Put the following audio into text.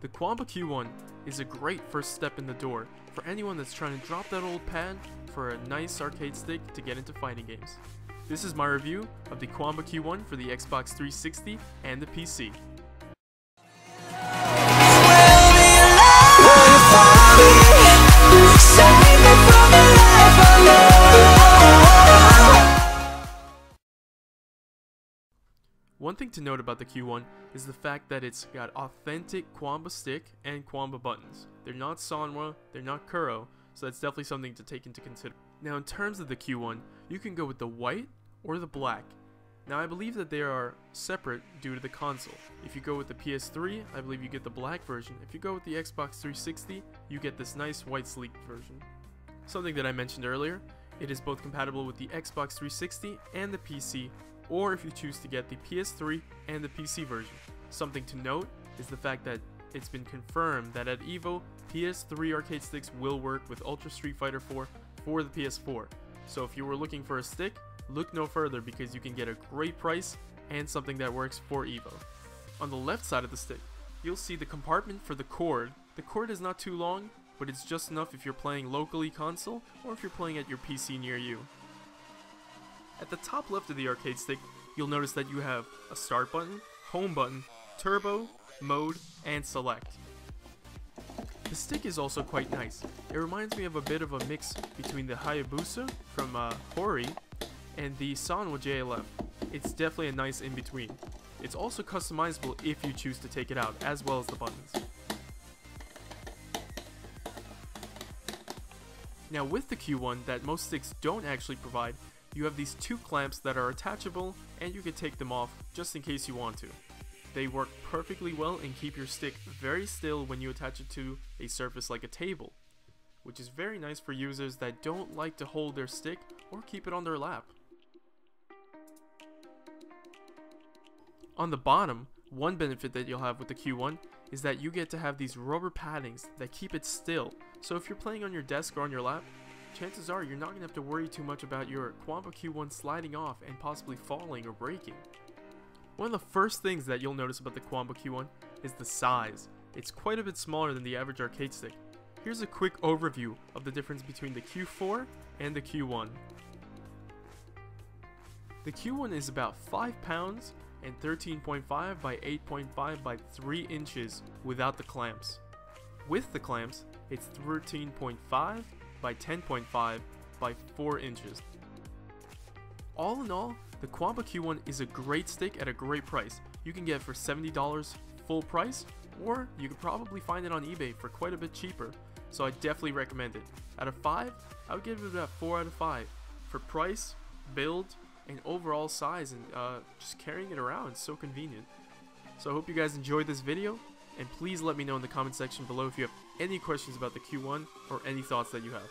The Qanba Q1 is a great first step in the door for anyone that's trying to drop that old pad for a nice arcade stick to get into fighting games. This is my review of the Qanba Q1 for the Xbox 360 and the PC. One thing to note about the Q1 is the fact that it's got authentic Qanba stick and Qanba buttons. They're not Sanwa, they're not Kuro, so that's definitely something to take into consideration. Now in terms of the Q1, you can go with the white or the black. Now I believe that they are separate due to the console. If you go with the PS3, I believe you get the black version. If you go with the Xbox 360, you get this nice white sleek version. Something that I mentioned earlier, it is both compatible with the Xbox 360 and the PC or if you choose to get the PS3 and the PC version. Something to note is the fact that it's been confirmed that at EVO, PS3 arcade sticks will work with Ultra Street Fighter 4 for the PS4. So if you were looking for a stick, look no further because you can get a great price and something that works for EVO. On the left side of the stick, you'll see the compartment for the cord. The cord is not too long, but it's just enough if you're playing locally console or if you're playing at your PC near you. At the top left of the arcade stick, you'll notice that you have a start button, home button, turbo, mode, and select. The stick is also quite nice. It reminds me of a bit of a mix between the Hayabusa from uh, Hori and the Sanwa JLF. It's definitely a nice in-between. It's also customizable if you choose to take it out, as well as the buttons. Now with the Q1 that most sticks don't actually provide, you have these two clamps that are attachable and you can take them off just in case you want to. They work perfectly well and keep your stick very still when you attach it to a surface like a table, which is very nice for users that don't like to hold their stick or keep it on their lap. On the bottom, one benefit that you'll have with the Q1 is that you get to have these rubber paddings that keep it still, so if you're playing on your desk or on your lap, chances are you're not going to have to worry too much about your Qanba Q1 sliding off and possibly falling or breaking. One of the first things that you'll notice about the Qanba Q1 is the size. It's quite a bit smaller than the average arcade stick. Here's a quick overview of the difference between the Q4 and the Q1. The Q1 is about 5 pounds and 13.5 by 8.5 by 3 inches without the clamps. With the clamps, it's 13.5 by 10.5 by 4 inches. All in all, the Qanba Q1 is a great stick at a great price. You can get it for $70 full price, or you could probably find it on eBay for quite a bit cheaper, so I definitely recommend it. Out of 5, I would give it about 4 out of 5. For price, build, and overall size, and uh, just carrying it around, it's so convenient. So I hope you guys enjoyed this video, and please let me know in the comment section below if you have any questions about the Q1 or any thoughts that you have.